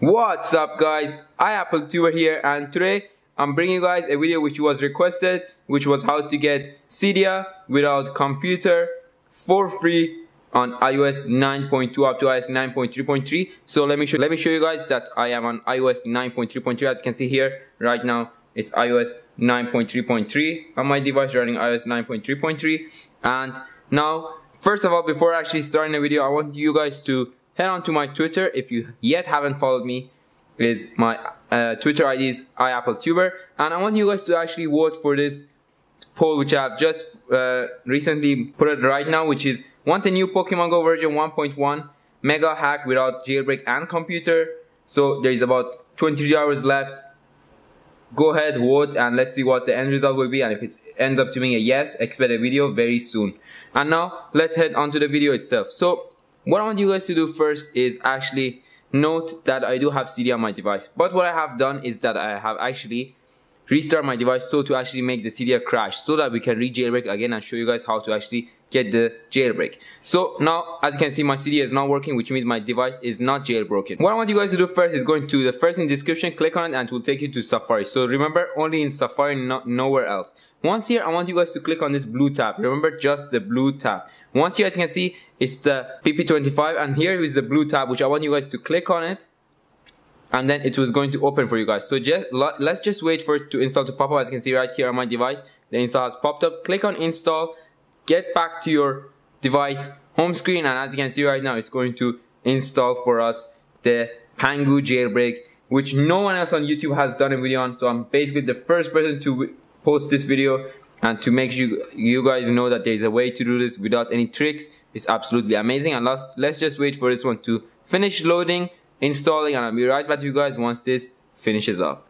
What's up guys, iAppleTuber here and today I'm bringing you guys a video which was requested which was how to get Cydia without computer for free on iOS 9.2 up to iOS 9.3.3 so let me show let me show you guys that I am on iOS 9.3.3 as you can see here right now it's iOS 9.3.3 on my device running iOS 9.3.3 and now first of all before actually starting the video I want you guys to head on to my Twitter if you yet haven't followed me is my uh, Twitter ID is iAppleTuber and I want you guys to actually vote for this poll which I have just uh, recently put it right now which is want a new Pokemon Go version 1.1 mega hack without jailbreak and computer? So there is about 23 hours left. Go ahead vote and let's see what the end result will be and if it ends up to being a yes expect a video very soon. And now let's head on to the video itself. So what I want you guys to do first is actually note that I do have Cydia on my device. But what I have done is that I have actually restart my device so to actually make the Cydia crash so that we can re-jailbreak again and show you guys how to actually get the jailbreak. So now, as you can see, my Cydia is not working, which means my device is not jailbroken. What I want you guys to do first is going to the first in the description, click on it, and it will take you to Safari. So remember, only in Safari, not nowhere else. Once here, I want you guys to click on this blue tab. Remember, just the blue tab. Once here, as you can see, it's the PP25, and here is the blue tab, which I want you guys to click on it and then it was going to open for you guys so just let's just wait for it to install to pop up as you can see right here on my device the install has popped up click on install get back to your device home screen and as you can see right now it's going to install for us the Pangu jailbreak which no one else on YouTube has done a video on. So I'm basically the first person to post this video and to make you you guys know that there's a way to do this without any tricks. It's absolutely amazing. And let's let's just wait for this one to finish loading installing and I'll be right back to you guys once this finishes up.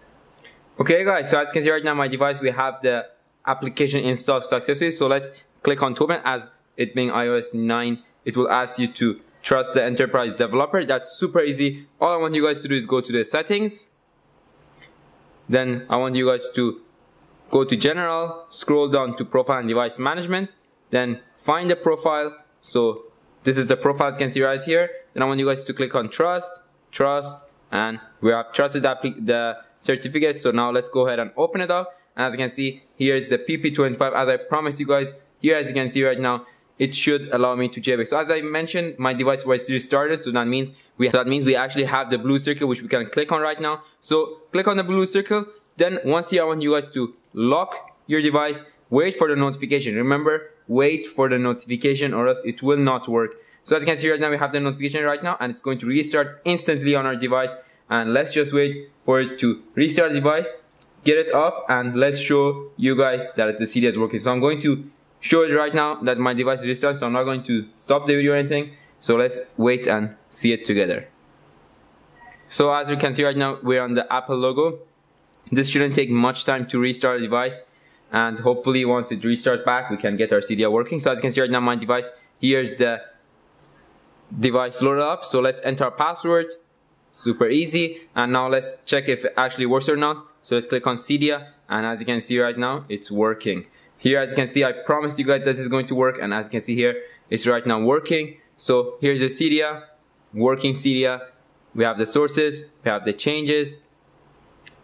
Okay guys so as you can see right now my device we have the application installed successfully. So let's click on to as it being iOS 9 it will ask you to trust the enterprise developer. That's super easy. All I want you guys to do is go to the settings. Then I want you guys to go to general scroll down to profile and device management then find the profile. So this is the profile you can see right here. Then I want you guys to click on trust trust and we have trusted the certificate. So now let's go ahead and open it up. And as you can see here's the pp25 as i promised you guys here as you can see right now it should allow me to jailbreak so as i mentioned my device was restarted so that means we that means we actually have the blue circle which we can click on right now so click on the blue circle then once here i want you guys to lock your device wait for the notification remember wait for the notification or else it will not work so as you can see right now, we have the notification right now and it's going to restart instantly on our device. And let's just wait for it to restart the device, get it up and let's show you guys that the Cydia is working. So I'm going to show it right now that my device is restarted. So I'm not going to stop the video or anything. So let's wait and see it together. So as you can see right now, we're on the Apple logo. This shouldn't take much time to restart the device. And hopefully once it restarts back, we can get our Cydia working. So as you can see right now, my device, here's the device loaded up. So let's enter our password. Super easy. And now let's check if it actually works or not. So let's click on Cydia. And as you can see right now, it's working. Here, as you can see, I promised you guys this is going to work. And as you can see here, it's right now working. So here's the Cydia, working Cydia. We have the sources, we have the changes,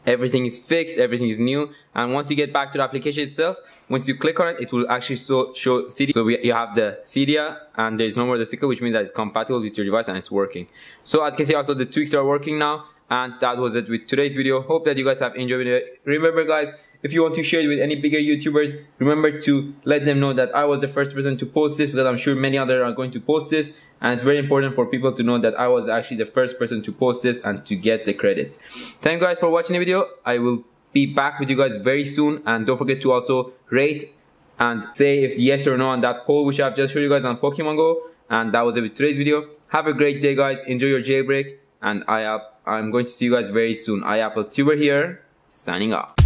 everything is fixed, everything is new. And once you get back to the application itself, once you click on it, it will actually show, show. So we, you have the Cydia and there's no more the sickle, which means that it's compatible with your device and it's working. So as you can see, also the tweaks are working now. And that was it with today's video. Hope that you guys have enjoyed it. Remember guys, if you want to share it with any bigger YouTubers, remember to let them know that I was the first person to post this because I'm sure many others are going to post this. And it's very important for people to know that I was actually the first person to post this and to get the credits. Thank you guys for watching the video. I will be back with you guys very soon. And don't forget to also rate and say if yes or no on that poll which I've just showed you guys on Pokemon Go. And that was it with today's video. Have a great day guys. Enjoy your jailbreak. And I, I'm going to see you guys very soon. iAppleTuber here, signing off.